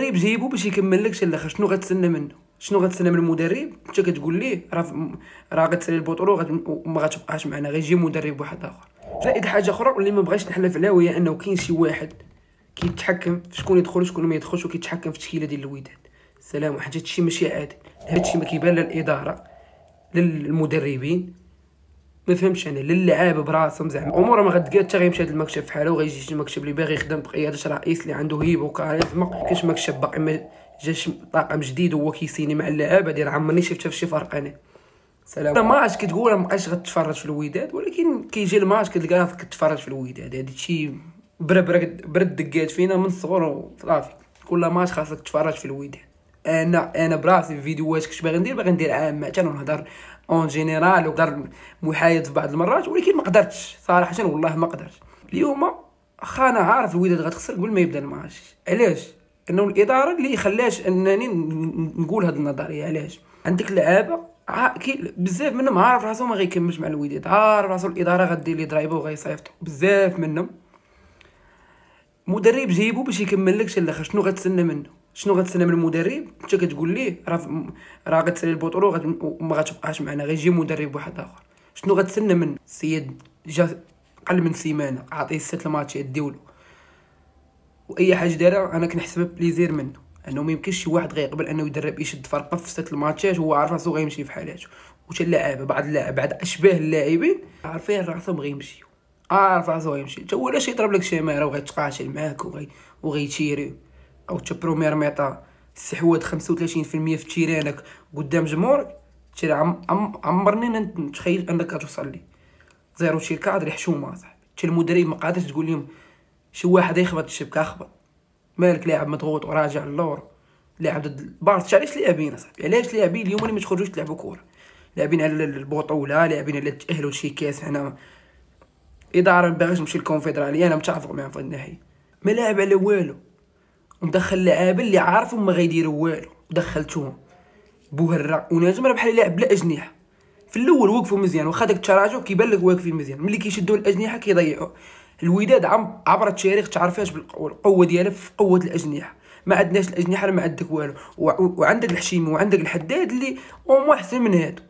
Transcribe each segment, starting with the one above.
المدرب جايبو باش يكمل لك الآخر شنو غتسنى منه؟ شنو غتسنى من المدرب؟ انت كتقول ليه راه راه غتسالي البطولة وما غتبقاش معنا. غيجي مدرب واحد آخر. زائد حاجة أخرى اللي ما بغيتش نحلف عليها وهي أنه كاين شي واحد كيتحكم في شكون يدخل وشكون ما يدخلش وكيتحكم في التشكيلة ديال الوداد. السلام حاجة هادشي ماشي عادي. هادشي ما كيبان لا الإدارة للمدربين ما فهمتش أنا للعابة براسهم زعما امور ما غتقاد حتى غيمشي هذا المكتب في حاله وغيجي شي مكتب اللي باغي يخدم بقياده رئيس اللي عنده هيبه وكاريزما كاينش مكتب باقي ما جاش طاقم جديد وهو كيسيني مع اللعابة. ديال عمرني شفتها في شي فرق أنا. سلام. الماتش كتقول ما بقاش غتفرج في الوداد ولكن كيجي الماتش كتلقى راسك كتفرج في الوداد. هادي شي برد برد برد دقات فينا من الصغر وصافي كل ماتش خاصك تتفرج في الوداد. أنا أنا براسي في فيديوهات كنت باغي ندير باغي ندير عامه ونهضر en général ونهضر محايد في بعض المرات ولكن ما قدرتش صراحة والله ما قدرتش. اليوم واخا أنا عارف الوداد غتخسر قبل ما يبدا الماتش. علاش؟ إنه الإدارة اللي خلاش أنني نقول هاد النظرية علاش؟ عندك لعابة بزاف منهم عارف راسو ما غيكملش مع الوداد عارف راسو الإدارة غدير ليه ضريبة وغيصيفطو بزاف منهم. مدرب جايبو باش يكمل لك شنو غتسنى منه؟ شنو غتسنى من المدرب؟ انت كتقول ليه راه راه غتسالي البطولة وما غتبقاش معنا غيجي مدرب واحد آخر. شنو غتسنى منه السيد جا قل من سيمانة عطيه ست الماتشات ديولو. وأي حاجة دارها أنا كنحسبها plaisir منه أنه ما يمكنش شي واحد غيقبل أنه يدرب يشد فرقة في ست الماتشات وهو عارف راسو غيمشي في حالاته وتا اللعابه بعض اللاعب بعض أشباه اللاعبين عارفين راسهم غيمشيو. عارف راسو غيمشي. تا هو علاش يضرب لك شماره وغيتقاتل معاك وغي وغيتيري أو تا première mi-temps استحواذ 35% في terrain ك قدام جمهورك عم عم عمرني نتخيل أنك غتوصل لي. zéro tir cadré حشومه صاحبي تا المدرب ما قادرش تقول لهم شي واحد يخبط الشبكه خبط مالك لاعب مضغوط وراجع اللور لاعب ضد البارت علاش لاعبين اصاحبي علاش لاعبين اليوم اللي ما تخرجوش تلعبوا كورة؟ لاعبين على البطولة لاعبين على تأهلوا لشي كاس هنا. إدارة ما باغاش نمشي الكونفدراليه أنا متفق معاهم في الناحيه ما لاعب على والو. ومدخل لعابه اللي عارفهم ما غيديروا والو. ودخلتوهم بوهرة. ونجم راه بحال لاعب بلا أجنحة. في الأول وقفوا مزيان. واخا داك التراجع كيبان لك واقفين مزيان. ملي كيشدوا الأجنحة كيضيعوا. الوداد عبر التاريخ تعرفاش بالقوه القوة ديالها في قوة الأجنحة. ما عندناش الأجنحة ما عندك والو. وع- وعندك الحشيمي وعندك الحداد اللي هما أحسن من هادو.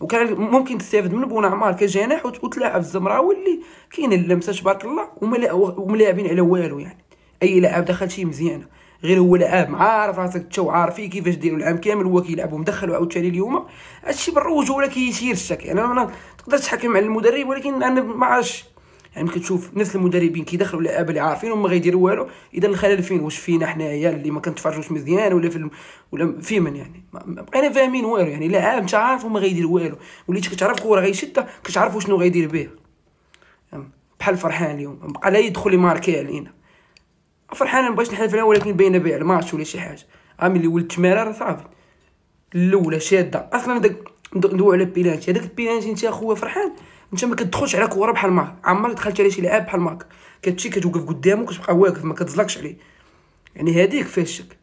وكان ممكن تستافد من بون عمار كجناح وت- وتلاعب الزمراوي اللي كاين اللمسة تبارك الله وملا- وملاعبين على والو يعني. أي لاعب دخل شي مزيانه غير هو لاعب عارف راسك تشو عارفين كيفاش ديروا العام كامل هو كيلعب ومدخل عاوتاني اليوم. هادشي بالرجوله كيسير الشك. يعني أنا ما تقدرش تحكم على المدرب ولكن أنا ما عرفتش. يعني كتشوف ناس المدربين كيدخلوا لعابه اللي عارفين وما غيديروا والو. إذا الخلل فين؟ واش فينا حنايا اللي ما كنتفرجوش مزيان ولا في الم... ولا في من يعني؟ بقينا فاهمين والو. يعني لاعب انت عارف وما غيدير والو. وليت كتعرف كورة غيشدها كتعرف شنو غيدير به؟ بحال فرحان اليوم. بقى لا يدخل يماركي علينا. فرحان ما بغيتش نحلف عليها ولكن باينة بيع الماتش ولا شي حاجة. عامل اللي ولد تمارة راه صافي. الأولى شادة. أصلا داك ندو- ندوي على بيلانتي هذاك البيلانتي أنت اخويا فرحان أنت ما كتدخلش على كورة بحال ما عمرك دخلت على شي لاعب بحال ماك. كتمشي كتوقف قدامه كتبقى واقف ما كتزلقش عليه. يعني هذيك فيها الشك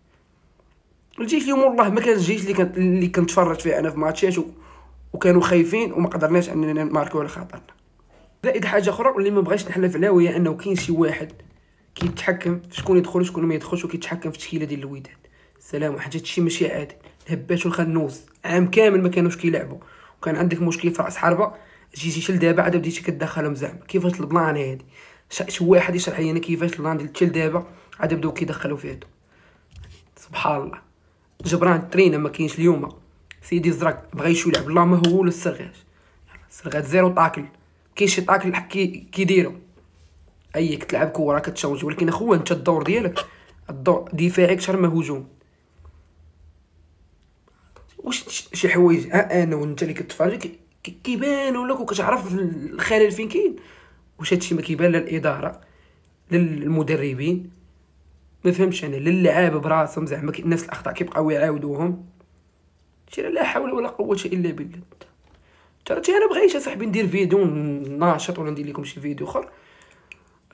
الجيش اليوم والله ما كان الجيش اللي كان اللي كنتفرج فيه أنا في ماتشات و... وكانوا خايفين وما قدرناش أننا نماركو على خاطرنا. زائد حاجة أخرى واللي ما بغيتش نحلف عليها وهي أنه كاين شي واحد كيتحكم في شكون يدخل وشكون ما يدخلش وكيتحكم في التشكيله ديال الوداد السلام حاجة هادشي ماشي عادي. الهبات والخنوس عام كامل ما كانوش كيلعبوا. وكان عندك مشكل في راس حربة جيتي تال دابا عاد بديتي كتدخلهم زعما. كيفاش ال plan هادي؟ شي واحد يشرح لي أنا كيفاش ال plan ديال تال دابا عاد بداو كيدخلوا فيه هادو. سبحان الله. جبران ترينا ما كاينش اليوم. سيدي الزرق بغا يشو يلعب لا ما هو ولا السرغاج السرغاج زيرو طاكل. كاين شي طاكل كي كيديرو. أي كتلعب كوره كتشوج ولكن أخويا أنت الدور ديالك. الدور دفاعي أكثر ما هجوم واش شي حوايج؟ ها أنا وأنت اللي كتفرج كي- كي- كيبانوا لك وكتعرف الخلل فين كاين. واش هادشي ما كيبان لا الإدارة للمدربين ما فهمتش أنا للعابه براسهم زعما نفس الأخطاء كيبقاو يعاودوهم. شي لا حول ولا قوة إلا بالله. ترى أنا بغيت اصاحبي ندير فيديو ناشط ولا ندير لكم شي فيديو آخر.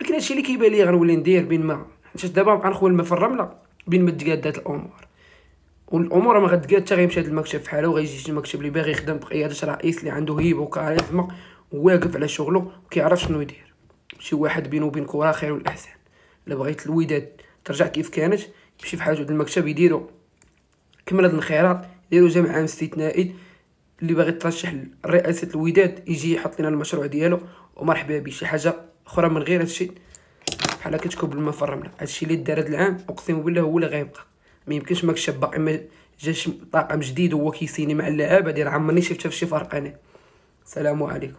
ولكن هادشي اللي كيبان لي غنولي ندير بين ما حيت دابا بقى نخوي الماء في الرمله بين ما تقادات الأمور. والأمور ما غتقاد حتى غيمشي هذا المكتب في حاله وغيجي شي مكتب اللي باغي يخدم بقيادة رئيس اللي عنده هيبه وكاريزما وواقف على شغله وكيعرف شنو يدير. شي واحد بينه وبين كره خير والأحسن. إلا بغيت الوداد ترجع كيف كانت يمشي في حاجة المكتب يديروا كمل هاد الخيارات يديروا جمع عام استثنائي. اللي باغي ترشح لرئاسة الوداد يجي يحط لنا المشروع ديالو. ومرحبا به شي حاجة؟ أخرى من غير هادشي. بحال كتكب الماء في الرمله هادشي اللي دار هاد العام أقسم بالله هو اللي غيبقى. ما يمكنش ماكش باقي ما جاش طاقم جديد وهو كيسيني مع اللعابة ديال عمرني شفتها في شي فرق أنا. السلام عليكم.